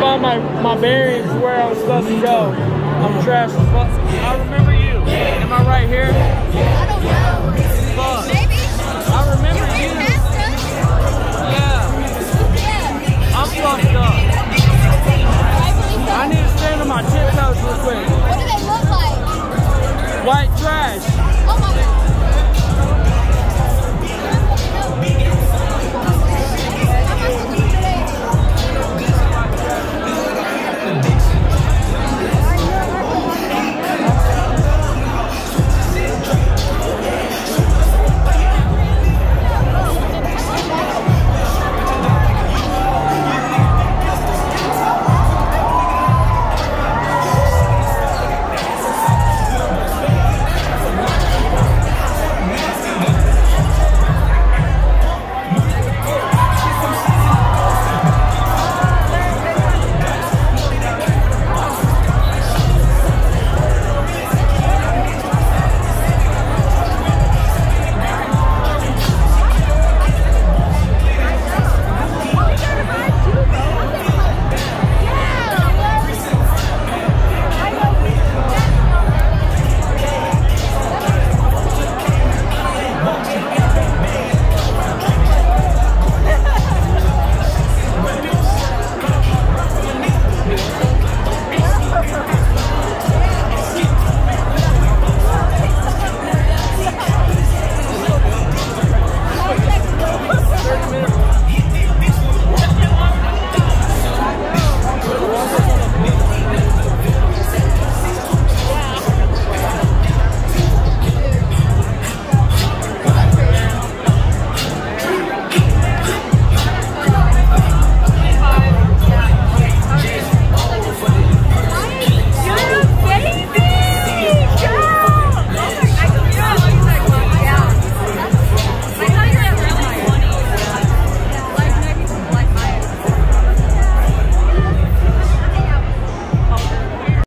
Find my, my bearings where I was supposed to go. I'm trash as fuck. I remember you. Am I right here? I don't know. Fuck.